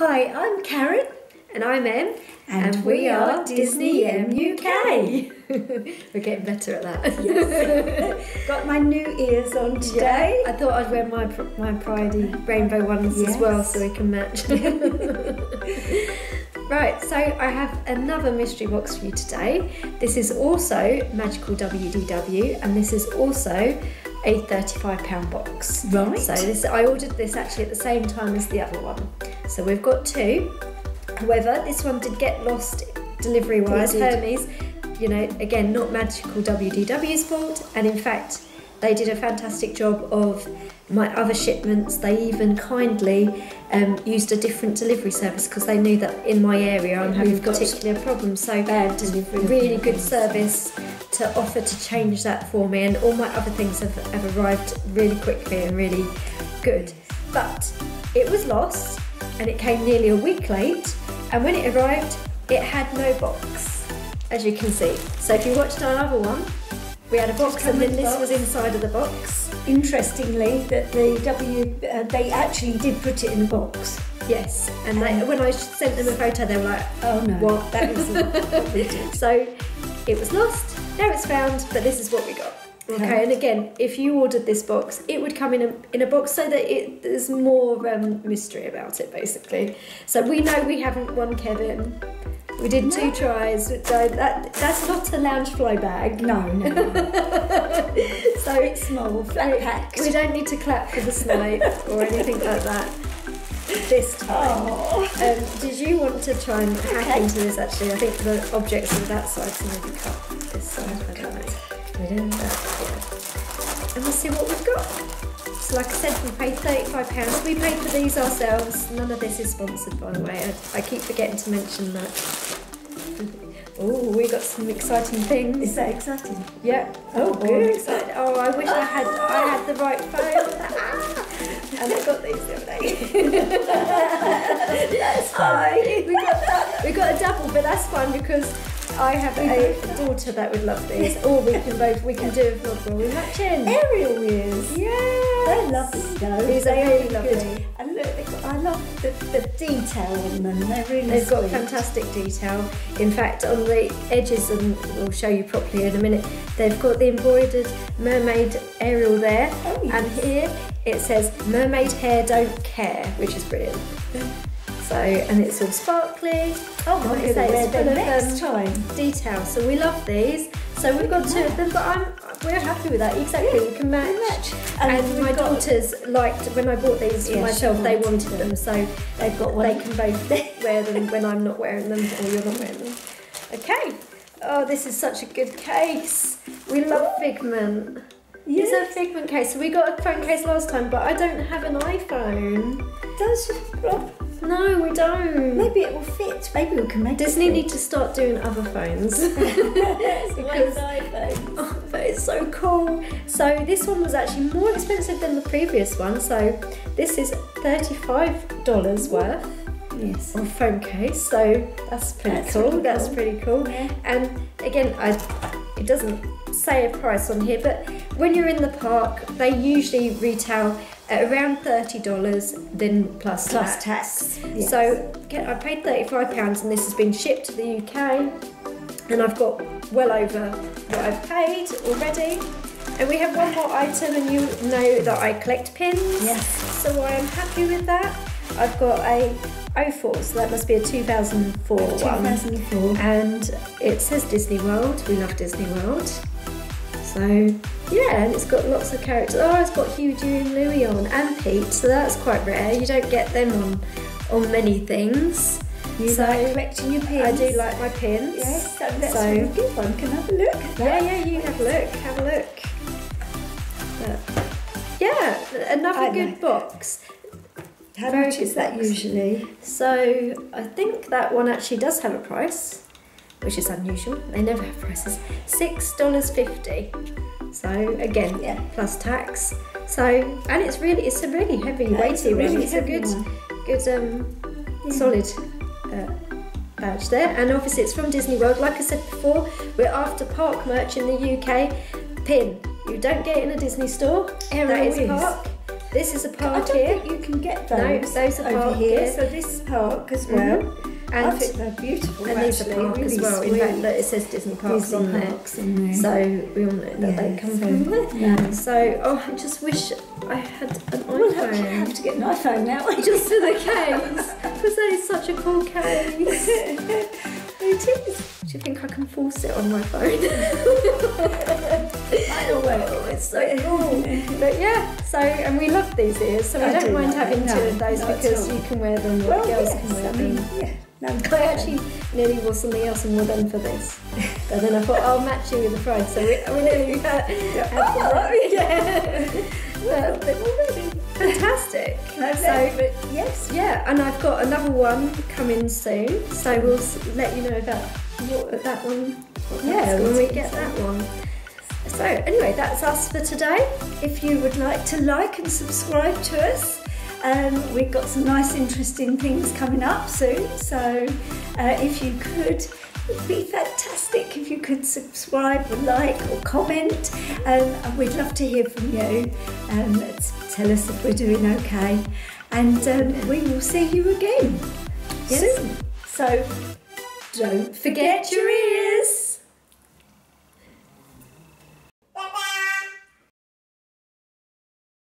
Hi, I'm Karen. And I'm Em. And, we, are Disney M UK. We're getting better at that. Yes. Got my new ears on today. I thought I'd wear my my Pridey rainbow ones as well so we can match. right, so I have another mystery box for you today. This is also Magical WDW and this is also a £35 box. Right. So this I ordered this actually at the same time as the other one. So we've got two. However, this one did get lost delivery wise. Hermes, you know, again, not magical WDW's fault, and in fact, they did a fantastic job of my other shipments. They even kindly um, used a different delivery service because they knew that in my area I'm having particular problems. So bad delivery. really good service to offer to change that for me, and all my other things have, have arrived really quickly and really good. But it was lost, and it came nearly a week late. And when it arrived, it had no box, as you can see. So if you watched our other one, we had a box, and then this box. was inside of the box. Interestingly, that the W uh, they actually did put it in a box. Yes, and they, when I sent them a photo, they were like, Oh no, What? that isn't. So it was lost, now it's found, but this is what we got. Okay, Okay. and again, if you ordered this box, it would come in a in a box so that it, there's more um, mystery about it, basically. So we know we haven't won Kevin. We did two tries. So that that's not a Loungefly bag. No, no, no. So it's small, flat packed. we don't need to clap for the snipe or anything like that this time. Oh. Um, did you want to try and hack Okay. into this actually? I think the objects are that side, so maybe cut this side. I don't know. But, yeah. And we'll see what we've got. So like I said, we paid £35. We paid for these ourselves. None of this is sponsored, by the way. I, I keep forgetting to mention that. Oh, we got some exciting things. Is that exciting? Yeah. Oh, I'm good. excited. Oh, I wish I had I had the right phone. and I got these the other day. That's fine. we got we got a double, but that's fine because I have a daughter that would love these. Or oh, we can both we can do a vlog where we match in. Ariel ears. Yeah. They're lovely though. These are really good. lovely. And look, got, I love the, the detail on them. They're really They've got fantastic detail. In fact, on the edges, and we'll show you properly in a minute, they've got the embroidered mermaid Ariel there. Oh, yes. And here it says mermaid hair don't care, which is brilliant. So, and it's all sparkly. Oh, Like I'm I going to say, it's full of, next um, time. Detail. So we love these. So we've got two of them, but I'm we're happy with that. Exactly, we can match. match. And, And my daughters liked when I bought these for Yeah, myself. They wanted them, so They've got one. they can both wear them when I'm not wearing them or you're not wearing them. Okay. Oh, this is such a good case. We love Figment. It's a Figment case. So we got a phone case last time, but I don't have an iPhone. Does Rob? No, we don't. Maybe it will fit. Maybe we can make Disney need to start doing other phones. because- iPhone. Oh, but it's so cool. So this one was actually more expensive than the previous one. So this is $35 worth Yes. of phone case. So that's pretty That's cool. really That's pretty cool. Yeah. And again, I, it doesn't say a price on here, but when you're in the park, they usually retail at around $30, then plus, Plus tax. Yes. So I paid £35 and this has been shipped to the UK and I've got well over what I've paid already. And we have one more item and you know that I collect pins. Yes. So I am happy with that. I've got a 04, so that must be a 2004 one. 2004. And it says Disney World. We love Disney World. So yeah, and it's got lots of characters. Oh, it's got Huey, Dewey, and Louie on, and Pete. So that's quite rare. You don't get them on on many things. You so like collecting your pins? I do like my pins. Yes, so that's So- really good one. Can I have a look Yeah, yeah. You have a look. Have a look. But, yeah, another I good box. How Very much is that box. usually? So I think that one actually does have a price, which is unusual. They never have prices. Six dollars fifty. So again, Yeah. plus tax. So and it's really it's a really heavy, Yeah, weighty it's really one. It's a good, one. good um, Yeah. solid uh, badge there. And obviously it's from Disney World. Like I said before, we're after park merch in the UK. Pin. You don't get it in a Disney store. Ariel that is park. This is a park don't here. think you can get No, those, those are over park here. here. So this is park as well. Mhm. I And, think they're beautiful. and these are actually, park as really well. In fact, look, it says Disney Parks Disney on there. parks there. So we all know that they come so- from there. yeah. So, oh, I just wish I had an We'll have, have to get an iPhone now. just for the case, because that is such a cool case. it is. Do you think I can force it on my phone? I know it's so cool. But yeah, so and we love these ears, so we I don't do mind having two of those because you can wear them, Well, the girls yes, can wear I them. mean, yeah. No, I actually nearly wore something else and wore them for this. But then I thought I'll match you with the pride, so we, we nearly had, had Oh, yeah. well, already. Fantastic. So, but yes. yeah, and I've got another one coming soon, so we'll let you know about what, that one. Yeah, when we get that one. So anyway, that's us for today. If you would like to like and subscribe to us, um, we've got some nice, interesting things coming up soon. So uh, if you could, it'd be fantastic if you could subscribe or like or comment. Um, and we'd love to hear from you. Um, tell us if we're doing okay. And um, we will see you again Yes. soon. So don't forget your ears.